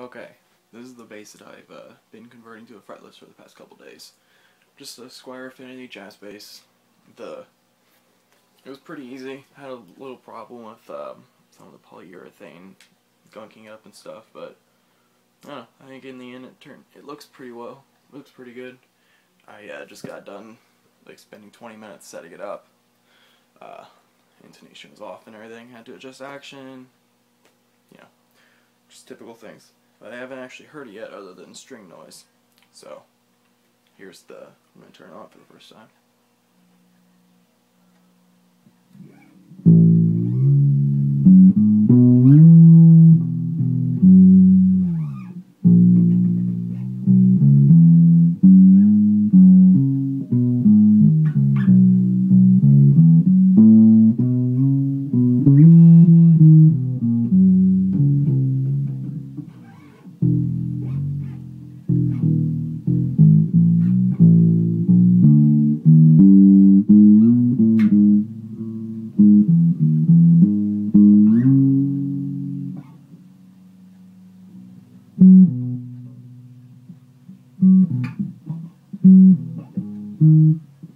Okay, this is the bass that I've uh, been converting to a fretless for the past couple days. Just a Squier Affinity jazz bass. The it was pretty easy. Had a little problem with um, some of the polyurethane gunking up and stuff, but I know. I think in the end it turned. It looks pretty well. looks pretty good. I uh, just got done like spending 20 minutes setting it up. Uh, intonation was off and everything. Had to adjust action. Yeah, just typical things. But I haven't actually heard it yet other than string noise. So, here's the, I'm going to turn it on for the first time.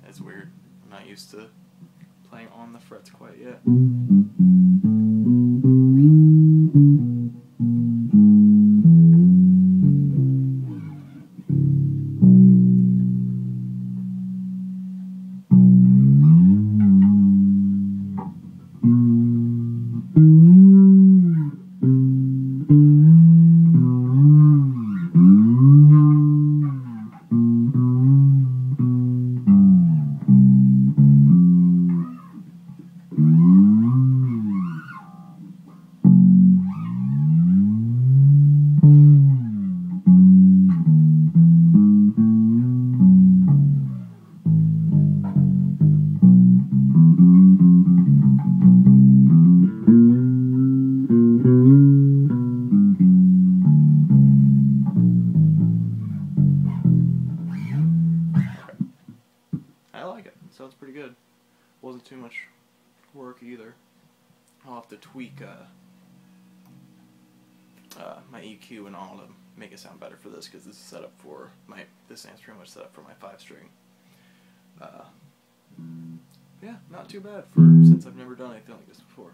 That's weird. I'm not used to playing on the frets quite yet. I like it. It sounds pretty good. Wasn't too much work either. I'll have to tweak uh, uh, my EQ and all to make it sound better for this because this is set up for my this amps pretty much set up for my five string. Uh, yeah, not too bad for since I've never done anything like this before.